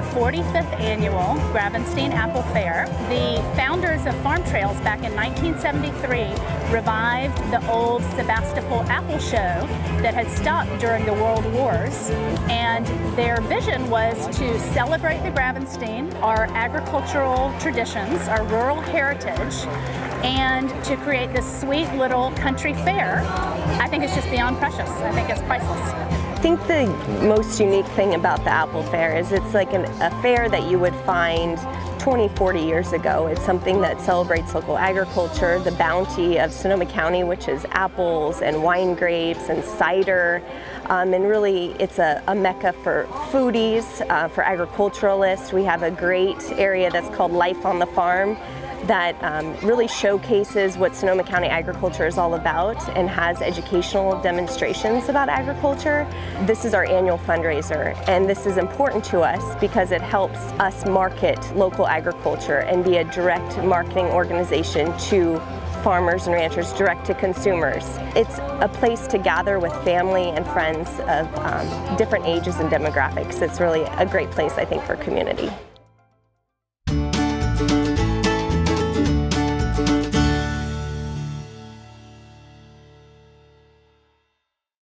45th annual Gravenstein Apple Fair. The founders of Farm Trails back in 1973 revived the old Sebastopol Apple Show that had stopped during the World Wars. And their vision was to celebrate the Gravenstein, our agricultural traditions, our rural heritage, and to create this sweet little country fair. I think it's just beyond precious. I think it's priceless. I think the most unique thing about the Apple Fair is it's like an, a fair that you would find 20, 40 years ago. It's something that celebrates local agriculture, the bounty of Sonoma County, which is apples and wine grapes and cider. Um, and really, it's a, a mecca for foodies, uh, for agriculturalists. We have a great area that's called Life on the Farm that um, really showcases what Sonoma County agriculture is all about and has educational demonstrations about agriculture. This is our annual fundraiser and this is important to us because it helps us market local agriculture and be a direct marketing organization to farmers and ranchers direct to consumers. It's a place to gather with family and friends of um, different ages and demographics. It's really a great place, I think, for community.